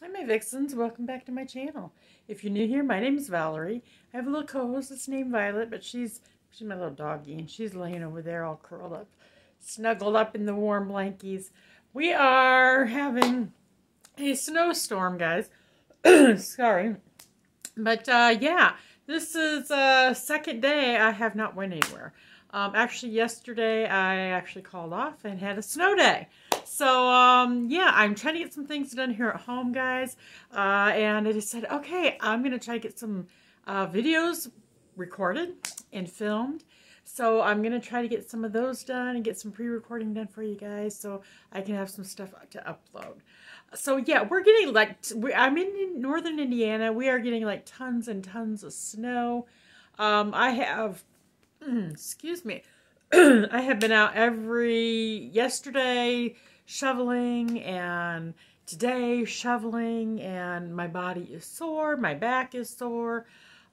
Hi, my vixens. Welcome back to my channel. If you're new here, my name is Valerie. I have a little co-host that's named Violet, but she's she's my little doggy, and she's laying over there all curled up, snuggled up in the warm blankies. We are having a snowstorm, guys. Sorry. But, uh, yeah, this is uh second day I have not went anywhere. Um, actually, yesterday I actually called off and had a snow day. So, um, yeah, I'm trying to get some things done here at home, guys. Uh, and I just said, okay, I'm going to try to get some uh, videos recorded and filmed. So I'm going to try to get some of those done and get some pre-recording done for you guys so I can have some stuff to upload. So yeah, we're getting like, I'm in northern Indiana. We are getting like tons and tons of snow. Um, I have excuse me, I have been out every, yesterday shoveling and today shoveling and my body is sore, my back is sore.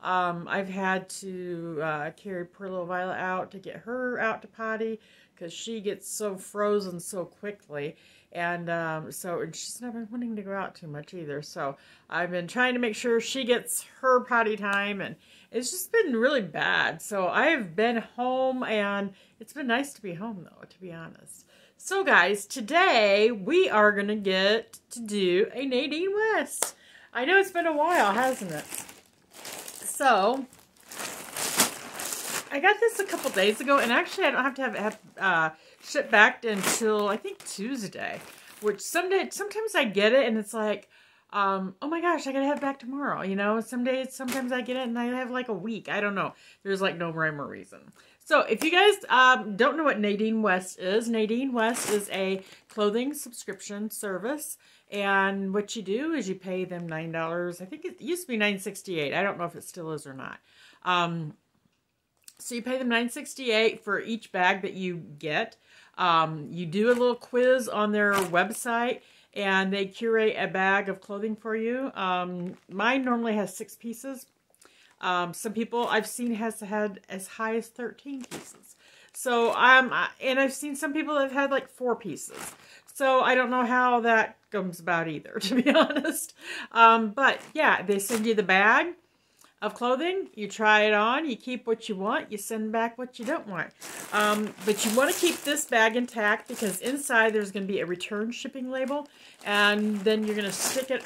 Um, I've had to uh, carry poor little Violet out to get her out to potty because she gets so frozen so quickly. And um, so and she's not been wanting to go out too much either. So I've been trying to make sure she gets her potty time and it's just been really bad. So I have been home and it's been nice to be home though, to be honest. So guys, today we are going to get to do a Nadine West. I know it's been a while, hasn't it? So, I got this a couple days ago, and actually I don't have to have, have uh, shipped back until, I think, Tuesday. Which someday, sometimes I get it, and it's like, um, oh my gosh, I gotta have back tomorrow. You know, some days, sometimes I get it and I have like a week. I don't know. There's like no rhyme or reason. So if you guys um, don't know what Nadine West is, Nadine West is a clothing subscription service. And what you do is you pay them $9. I think it used to be $9.68. I don't know if it still is or not. Um, so you pay them $9.68 for each bag that you get. Um, you do a little quiz on their website and they curate a bag of clothing for you. Um, mine normally has six pieces. Um, some people I've seen has had as high as 13 pieces. So, um, and I've seen some people that have had like four pieces. So I don't know how that comes about either, to be honest. Um, but yeah, they send you the bag of clothing. You try it on. You keep what you want. You send back what you don't want. Um, but you want to keep this bag intact because inside there's going to be a return shipping label. And then you're going to stick it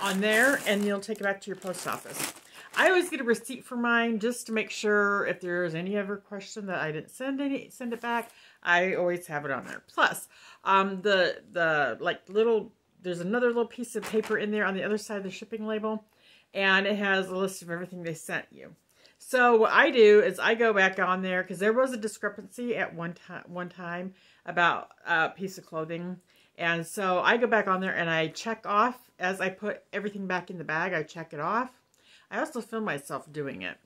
on there and you'll take it back to your post office. I always get a receipt for mine just to make sure if there's any other question that I didn't send any send it back. I always have it on there. Plus, um, the the like little there's another little piece of paper in there on the other side of the shipping label and it has a list of everything they sent you. So what I do is I go back on there because there was a discrepancy at one time one time about a piece of clothing. And so I go back on there and I check off as I put everything back in the bag. I check it off. I also film myself doing it.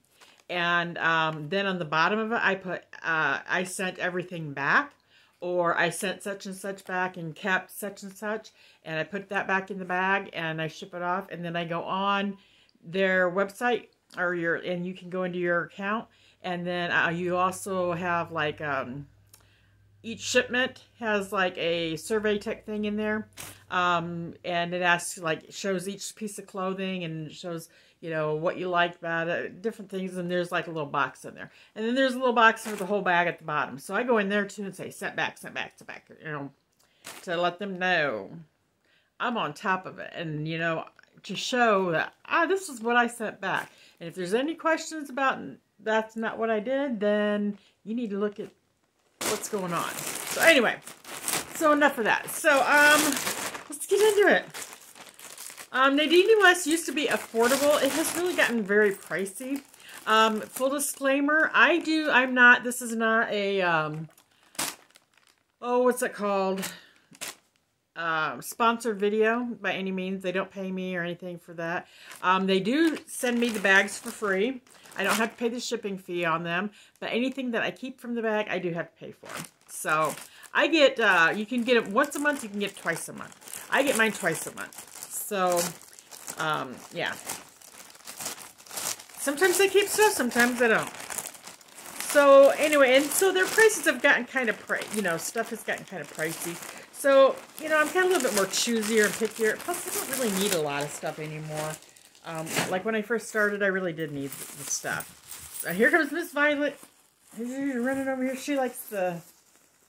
And um, then on the bottom of it, I put, uh, I sent everything back or I sent such and such back and kept such and such. And I put that back in the bag and I ship it off. And then I go on their website or your and you can go into your account and then uh, you also have like um, each shipment has like a survey tech thing in there um, and it asks like shows each piece of clothing and shows you know what you like about it different things and there's like a little box in there and then there's a little box for the whole bag at the bottom so I go in there too and say sent back sent back sent back you know to let them know I'm on top of it and you know to show that, ah, this is what I sent back. And if there's any questions about that's not what I did, then you need to look at what's going on. So anyway, so enough of that. So, um, let's get into it. Um, Nadine West used to be affordable. It has really gotten very pricey. Um, full disclaimer, I do, I'm not, this is not a, um, oh, what's it called? uh, sponsored video by any means. They don't pay me or anything for that. Um, they do send me the bags for free. I don't have to pay the shipping fee on them, but anything that I keep from the bag, I do have to pay for. So I get, uh, you can get it once a month, you can get twice a month. I get mine twice a month. So, um, yeah. Sometimes they keep stuff, sometimes they don't. So, anyway, and so their prices have gotten kind of, you know, stuff has gotten kind of pricey. So, you know, I'm kind of a little bit more choosier and pickier. Plus, I don't really need a lot of stuff anymore. Um, like when I first started, I really did need the stuff. Here comes Miss Violet. running over here. She likes the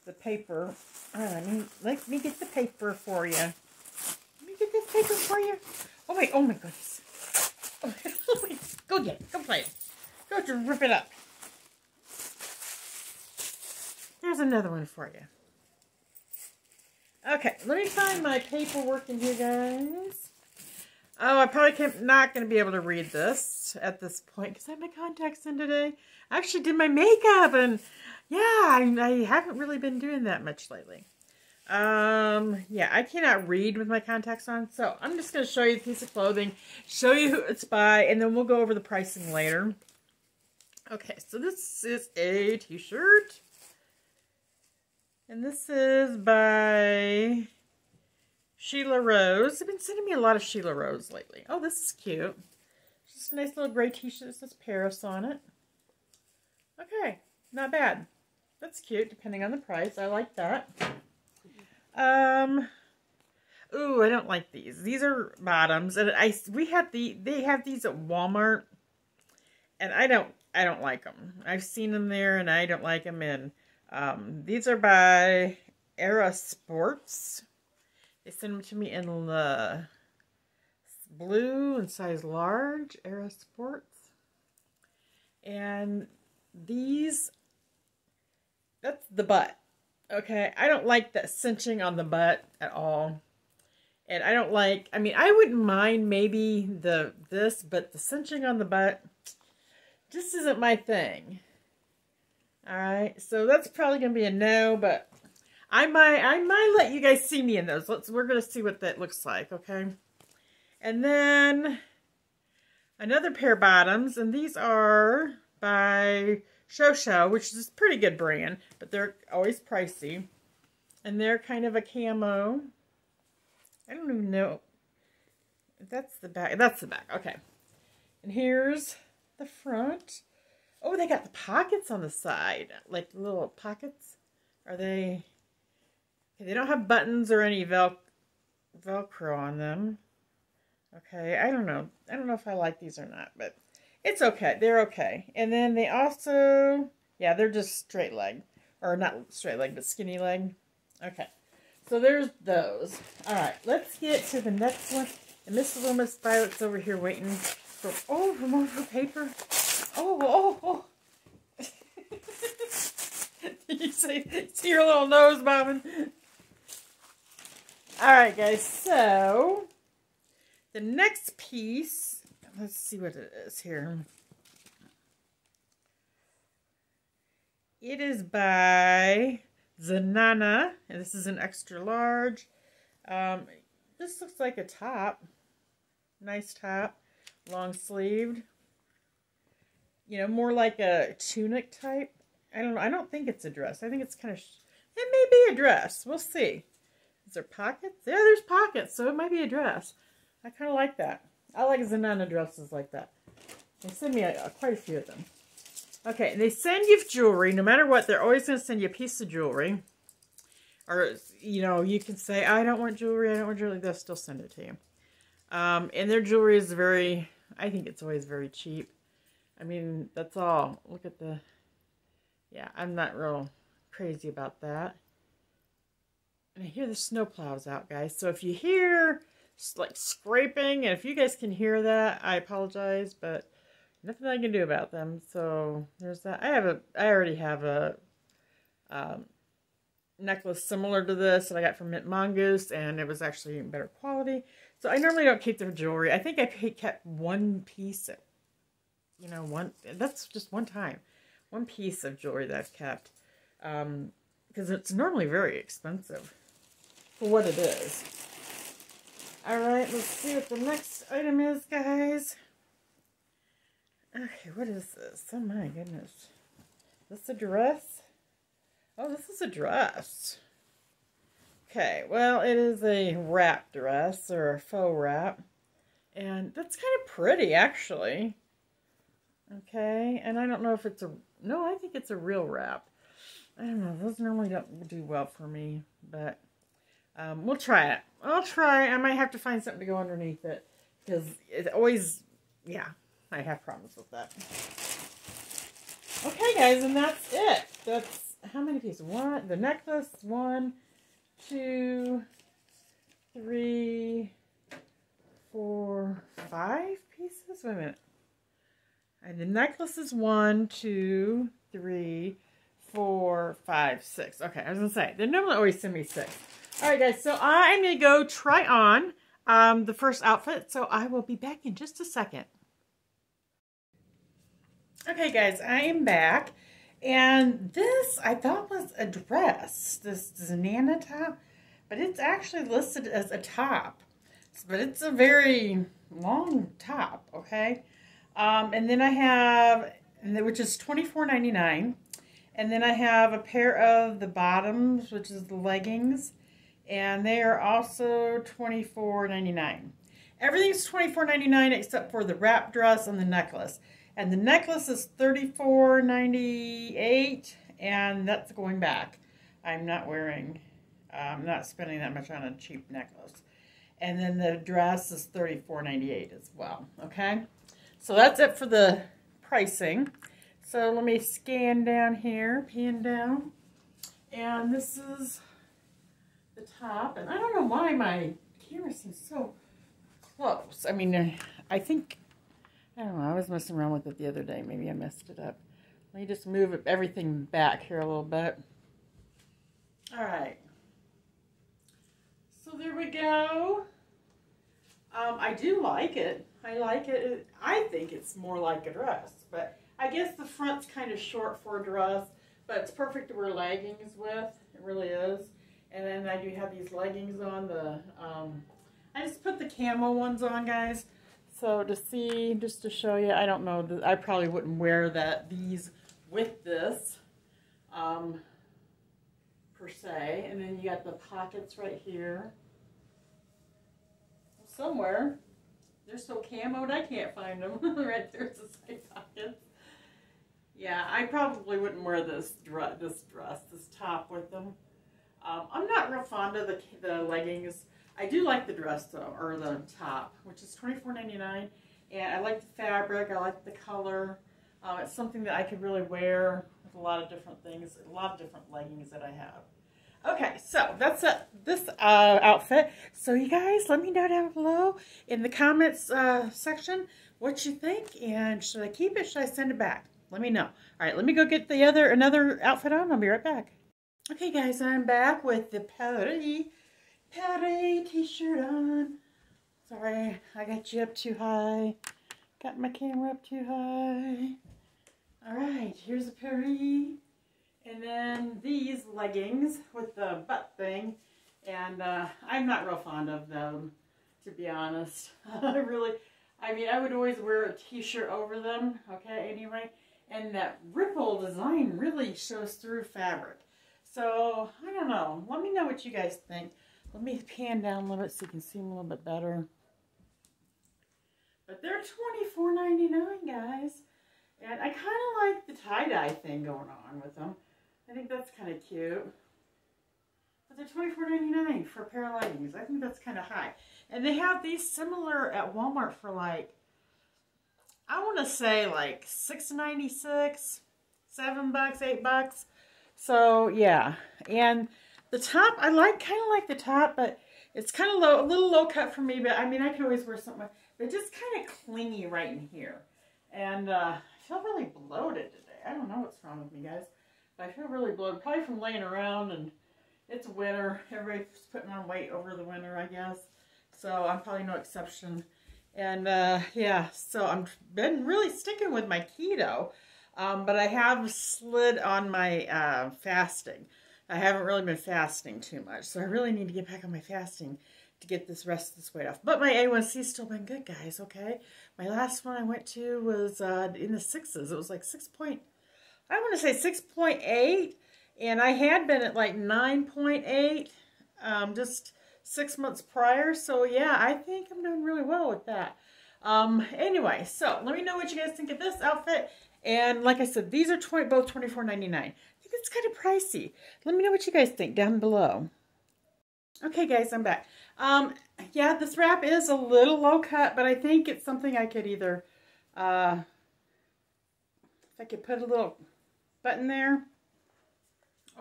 the paper. let, me, let me get the paper for you. Paper for you. Oh, my, oh my goodness. Oh, go get it. Go play it. Go to rip it up. There's another one for you. Okay, let me find my paperwork in here, guys. Oh, I probably can't, not going to be able to read this at this point because I have my contacts in today. I actually did my makeup and yeah, I, I haven't really been doing that much lately. Um, yeah, I cannot read with my contacts on, so I'm just going to show you the piece of clothing, show you who it's by, and then we'll go over the pricing later. Okay, so this is a t-shirt. And this is by Sheila Rose. They've been sending me a lot of Sheila Rose lately. Oh, this is cute. Just a nice little gray t-shirt that says Paris on it. Okay, not bad. That's cute, depending on the price. I like that. Um, ooh, I don't like these. These are bottoms, and I we have the they have these at Walmart, and I don't I don't like them. I've seen them there, and I don't like them. And um, these are by Era Sports. They sent them to me in the blue and size large, Era Sports. And these, that's the butt. Okay, I don't like that cinching on the butt at all. And I don't like, I mean, I wouldn't mind maybe the this, but the cinching on the butt just isn't my thing. Alright, so that's probably going to be a no, but I might I might let you guys see me in those. Let's we're going to see what that looks like, okay? And then another pair of bottoms, and these are by Shosho, which is a pretty good brand, but they're always pricey. And they're kind of a camo. I don't even know. That's the back. That's the back. Okay. And here's the front. Oh, they got the pockets on the side, like little pockets. Are they? They don't have buttons or any vel Velcro on them. Okay, I don't know. I don't know if I like these or not, but it's okay. They're okay. And then they also, yeah, they're just straight leg. Or not straight leg, but skinny leg. Okay. So there's those. All right, let's get to the next one. And Miss Loomis Violet's over here waiting for, oh, for more paper. Oh, oh, oh. you see, see your little nose bobbing? Alright, guys, so the next piece, let's see what it is here. It is by Zenana, and this is an extra large. Um, this looks like a top. Nice top, long sleeved you know, more like a tunic type. I don't know. I don't think it's a dress. I think it's kind of, it may be a dress. We'll see. Is there pockets? Yeah, there's pockets, so it might be a dress. I kind of like that. I like Zenana dresses like that. They send me a, a, quite a few of them. Okay, they send you jewelry. No matter what, they're always going to send you a piece of jewelry. Or, you know, you can say, I don't want jewelry, I don't want jewelry. They'll still send it to you. Um, and their jewelry is very, I think it's always very cheap. I mean, that's all. Look at the, yeah, I'm not real crazy about that. And I hear the snowplows out, guys. So if you hear like scraping, and if you guys can hear that, I apologize, but nothing I can do about them. So there's that. I have a, I already have a um, necklace similar to this that I got from Mint Mongoose, and it was actually better quality. So I normally don't keep their jewelry. I think I kept one piece at you know, one, that's just one time, one piece of jewelry that I've kept. Um, because it's normally very expensive for what it is. Alright, let's see what the next item is, guys. Okay, what is this? Oh my goodness. Is this a dress? Oh, this is a dress. Okay, well, it is a wrap dress, or a faux wrap. And that's kind of pretty, actually. Okay, and I don't know if it's a, no, I think it's a real wrap. I don't know, those normally don't do well for me, but Um, we'll try it. I'll try. I might have to find something to go underneath it because it always, yeah, I have problems with that. Okay, guys, and that's it. That's how many pieces? One, the necklace, one, two, three, four, five pieces. Wait a minute. And the necklace is one, two, three, four, five, six. Okay, I was gonna say they normally always send me six. All right, guys. So I'm gonna go try on um, the first outfit. So I will be back in just a second. Okay, guys, I am back. And this I thought was a dress, this Zenana top, but it's actually listed as a top. But it's a very long top, okay? Um, and then I have, which is $24.99. And then I have a pair of the bottoms, which is the leggings. And they are also $24.99. Everything's $24.99 except for the wrap dress and the necklace. And the necklace is $34.98 and that's going back. I'm not wearing, I'm not spending that much on a cheap necklace. And then the dress is $34.98 as well, okay? So that's it for the pricing. So let me scan down here, pan down. And this is the top. And I don't know why my camera seems so close. I mean, I think I don't know. I was messing around with it the other day. Maybe I messed it up. Let me just move everything back here a little bit. All right. So there we go. Um, I do like it. I like it. I think it's more like a dress, but I guess the front's kind of short for a dress, but it's perfect to wear leggings with. It really is. And then I do have these leggings on. The um, I just put the camo ones on, guys. So to see, just to show you, I don't know, I probably wouldn't wear that these with this um, per se. And then you got the pockets right here. Somewhere. They're so camoed I can't find them. right there's the side pockets. Yeah, I probably wouldn't wear this this dress, this top with them. Um, I'm not real fond of the, the leggings. I do like the dress though, or the top, which is $24.99. And I like the fabric, I like the color. Um, it's something that I could really wear with a lot of different things, a lot of different leggings that I have. Okay, so that's a, this uh, outfit. So you guys, let me know down below in the comments uh, section what you think. And should I keep it? Should I send it back? Let me know. All right, let me go get the other another outfit on. I'll be right back. Okay, guys, I'm back with the Paris Patty t-shirt on. Sorry, I got you up too high. Got my camera up too high. Alright, here's a Paris. And then these leggings with the butt thing. And uh, I'm not real fond of them, to be honest. I really, I mean, I would always wear a t-shirt over them, okay, anyway. And that ripple design really shows through fabric. So, I don't know. Let me know what you guys think. Let me pan down a little bit so you can see them a little bit better. But they're $24.99, guys. And I kind of like the tie-dye thing going on with them. I think that's kind of cute. But they're $24.99 for a pair of leggings. I think that's kind of high. And they have these similar at Walmart for like, I want to say like $6.96, 7 bucks, 8 bucks. So, yeah. And the top, I like, kind of like the top, but it's kind of low, a little low cut for me, but I mean, I could always wear something, but just kind of clingy right in here. And uh, I feel really bloated today. I don't know what's wrong with me, guys, but I feel really bloated, probably from laying around, and it's winter. Everybody's putting on weight over the winter, I guess. So I'm probably no exception. And uh, yeah, so I'm been really sticking with my keto, um, but I have slid on my uh, fasting. I haven't really been fasting too much, so I really need to get back on my fasting to get this rest of this weight off. But my A1C's still been good, guys, okay? My last one I went to was uh, in the sixes. It was like 6 point, I want to say 6.8, and I had been at like 9.8 um, just six months prior. So, yeah, I think I'm doing really well with that. Um, anyway, so let me know what you guys think of this outfit. And like I said, these are 20, both $24.99 I think it's kind of pricey. Let me know what you guys think down below. Okay, guys, I'm back. Um, yeah, this wrap is a little low cut, but I think it's something I could either, uh, I could put a little button there,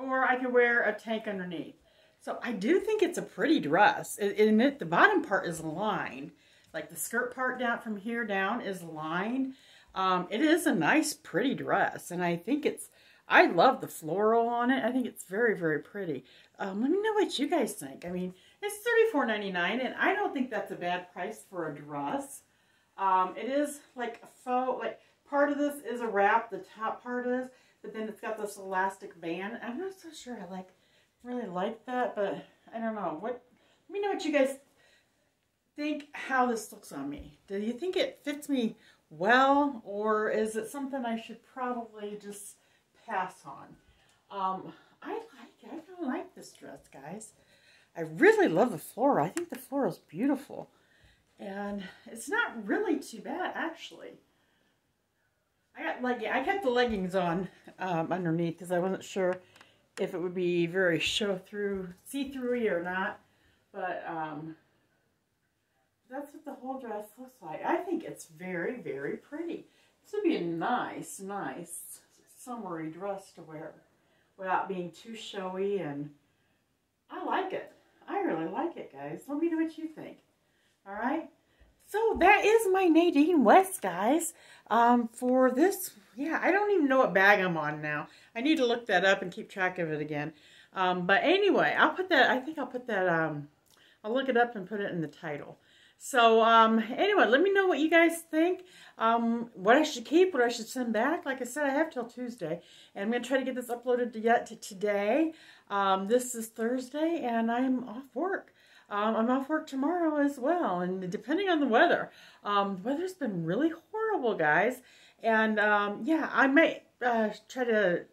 or I could wear a tank underneath. So I do think it's a pretty dress. And the bottom part is lined. Like the skirt part down from here down is lined. Um, it is a nice, pretty dress. And I think it's, I love the floral on it. I think it's very, very pretty. Um, let me know what you guys think. I mean, it's $34.99 and I don't think that's a bad price for a dress. Um, it is like a faux, like part of this is a wrap, the top part is, but then it's got this elastic band. I'm not so sure I like, really like that, but I don't know. What? Let me know what you guys think how this looks on me. Do you think it fits me well, or is it something I should probably just pass on? Um, I like. I kind of like this dress, guys. I really love the floral. I think the floral is beautiful. And it's not really too bad, actually. I got leg I kept the leggings on um, underneath because I wasn't sure if it would be very show through, see through or not. But um, that's what the whole dress looks like. I think it's very, very pretty. This would be a nice, nice summery dress to wear without being too showy and I like it. I really like it, guys. Let me know what you think. All right. So that is my Nadine West, guys, um, for this. Yeah, I don't even know what bag I'm on now. I need to look that up and keep track of it again. Um, but anyway, I'll put that, I think I'll put that, um, I'll look it up and put it in the title. So um, anyway, let me know what you guys think. Um, what I should keep, what I should send back. Like I said, I have till Tuesday. And I'm going to try to get this uploaded to yet to today. Um, this is Thursday and I'm off work. Um, I'm off work tomorrow as well. And depending on the weather. Um, the weather's been really horrible, guys. And um, yeah, I might uh, try to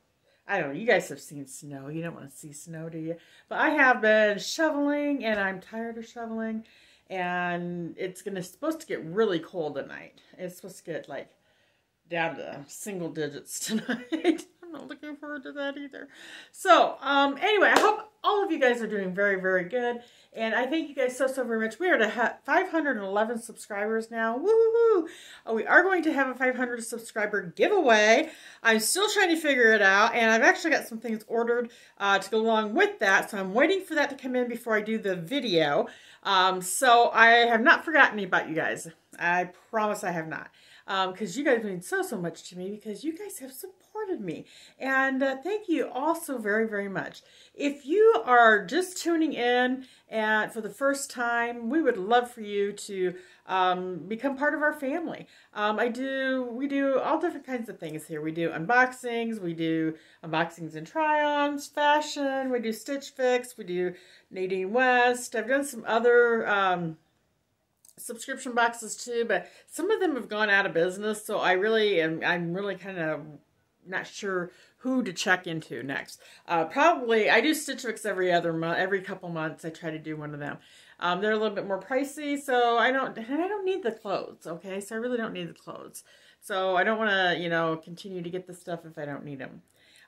I don't know, you guys have seen snow. You don't want to see snow, do you? But I have been shoveling, and I'm tired of shoveling and it's gonna supposed to get really cold tonight. It's supposed to get like down to single digits tonight. I'm not looking forward to that either. So, um, anyway, I hope all of you guys are doing very, very good. And I thank you guys so, so very much. We are at 511 subscribers now. Woo! Oh, we are going to have a 500 subscriber giveaway. I'm still trying to figure it out. And I've actually got some things ordered uh, to go along with that. So I'm waiting for that to come in before I do the video. Um, so I have not forgotten about you guys. I promise I have not. Because um, you guys mean so, so much to me because you guys have supported me. And uh, thank you all so very, very much. If you are just tuning in and for the first time, we would love for you to um, become part of our family. Um, I do, we do all different kinds of things here. We do unboxings, we do unboxings and try-ons, fashion, we do Stitch Fix, we do Nadine West. I've done some other um, subscription boxes too, but some of them have gone out of business. So I really am, I'm really kind of not sure who to check into next. Uh, probably, I do Stitch Fix every other month, every couple months. I try to do one of them. Um, they're a little bit more pricey, so I don't, I don't need the clothes, okay? So I really don't need the clothes. So I don't want to, you know, continue to get the stuff if I don't need them.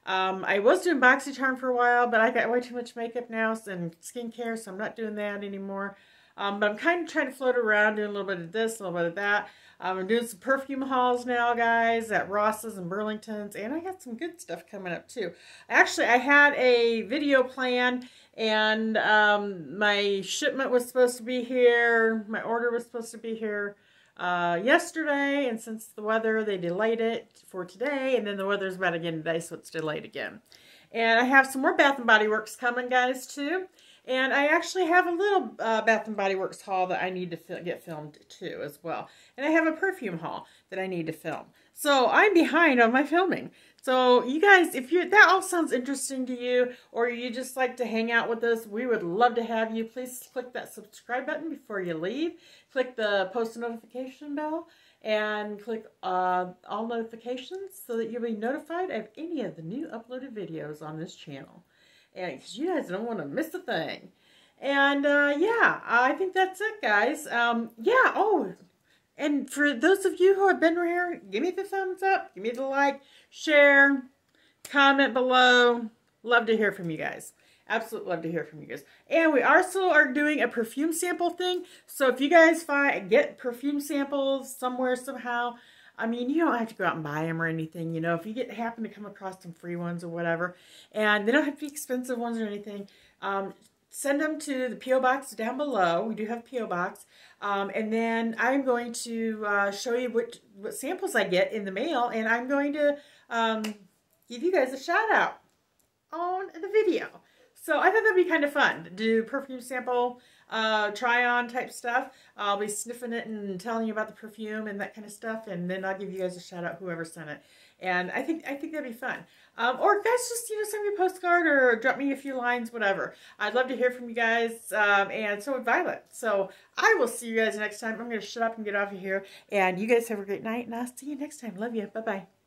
Um, I was doing BoxyCharm for a while, but I got way too much makeup now and skincare, so I'm not doing that anymore. Um, but I'm kind of trying to float around, doing a little bit of this, a little bit of that. Um, I'm doing some perfume hauls now, guys, at Ross's and Burlington's, and I got some good stuff coming up, too. Actually, I had a video plan, and um, my shipment was supposed to be here. My order was supposed to be here uh, yesterday, and since the weather, they delayed it for today, and then the weather's about again today, so it's delayed again. And I have some more Bath & Body Works coming, guys, too. And I actually have a little uh, Bath & Body Works haul that I need to get filmed, too, as well. And I have a perfume haul that I need to film. So I'm behind on my filming. So you guys, if you that all sounds interesting to you, or you just like to hang out with us, we would love to have you. Please click that subscribe button before you leave. Click the post notification bell and click uh, all notifications so that you'll be notified of any of the new uploaded videos on this channel. And because you guys don't want to miss a thing. And uh, yeah, I think that's it, guys. Um, yeah, oh, and for those of you who have been here, give me the thumbs up, give me the like, share, comment below. Love to hear from you guys. Absolutely love to hear from you guys. And we also are doing a perfume sample thing. So if you guys find get perfume samples somewhere somehow, I mean, you don't have to go out and buy them or anything. You know, if you get happen to come across some free ones or whatever, and they don't have to be expensive ones or anything, um, send them to the P.O. Box down below. We do have P.O. Box. Um, and then I'm going to uh, show you what, what samples I get in the mail, and I'm going to um, give you guys a shout out on the video. So I thought that'd be kind of fun to do perfume sample, uh, try on type stuff. I'll be sniffing it and telling you about the perfume and that kind of stuff, and then I'll give you guys a shout out whoever sent it. And I think I think that'd be fun. Um, or guys, just you know, send me a postcard or drop me a few lines, whatever. I'd love to hear from you guys, um, and so would Violet. So I will see you guys next time. I'm going to shut up and get off of here, and you guys have a great night, and I'll see you next time. Love you. Bye bye.